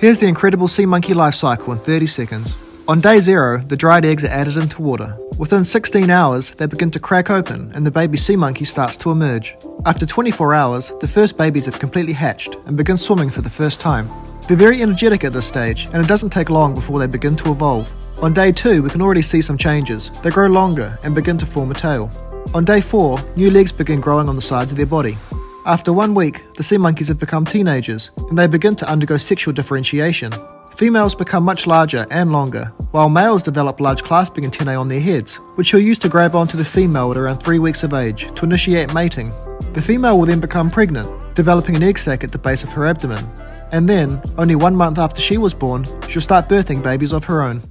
Here's the incredible sea monkey life cycle in 30 seconds. On day zero, the dried eggs are added into water. Within 16 hours, they begin to crack open and the baby sea monkey starts to emerge. After 24 hours, the first babies have completely hatched and begin swimming for the first time. They're very energetic at this stage, and it doesn't take long before they begin to evolve. On day 2, we can already see some changes. They grow longer and begin to form a tail. On day 4, new legs begin growing on the sides of their body. After one week, the sea monkeys have become teenagers, and they begin to undergo sexual differentiation. Females become much larger and longer, while males develop large clasping antennae on their heads, which are used to grab onto the female at around 3 weeks of age to initiate mating. The female will then become pregnant, developing an egg sac at the base of her abdomen. And then, only one month after she was born, she'll start birthing babies of her own.